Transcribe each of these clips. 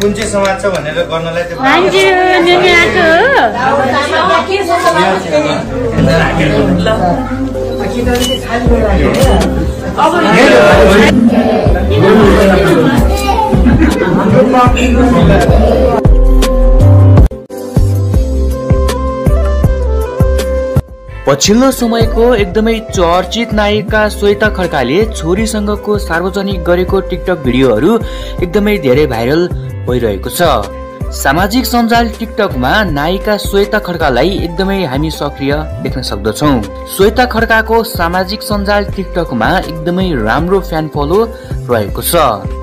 कुन चाहिँ समाज छ भनेर गर्नलाई त्यो पछिल्लो समयको एकदमै चर्चित नायिका श्वेता खड्काले छोरीसँगको सार्वजनिक गरेको टिकटक भिडियोहरू एकदमै धेरै भाइरल भइरहेको छ। सामाजिक सञ्जाल टिकटकमा नायिका श्वेता खड्कालाई एकदमै हामी सक्रिय देख्न सक्दछौँ। श्वेता खड्काको सामाजिक सञ्जाल टिकटकमा एकदमै राम्रो फ्यान फलो रहेको छ।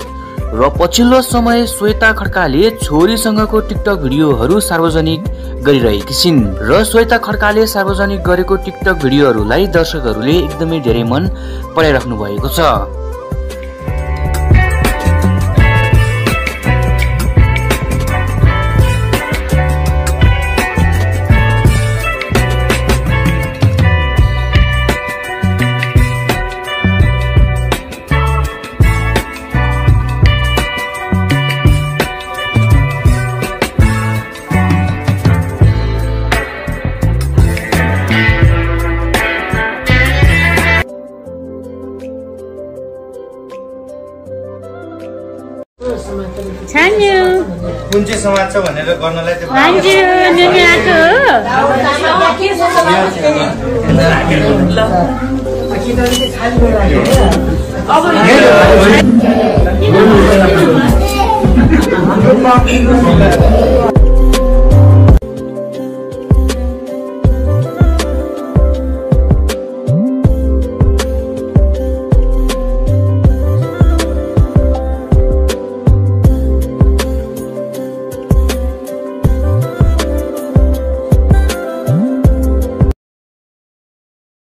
र पछिल्लो समय श्वेता खड्काले छोरीसँगको टिकटक भिडियोहरू सार्वजनिक गरिरहेकी छिन् र श्वेता खड्काले सार्वजनिक गरेको टिकटक भिडियोहरूलाई दर्शकहरूले एकदमै धेरै मन पराइराख्नु भएको छ। कुन चाहिँ समाज छ भनेर गर्नलाई त्यो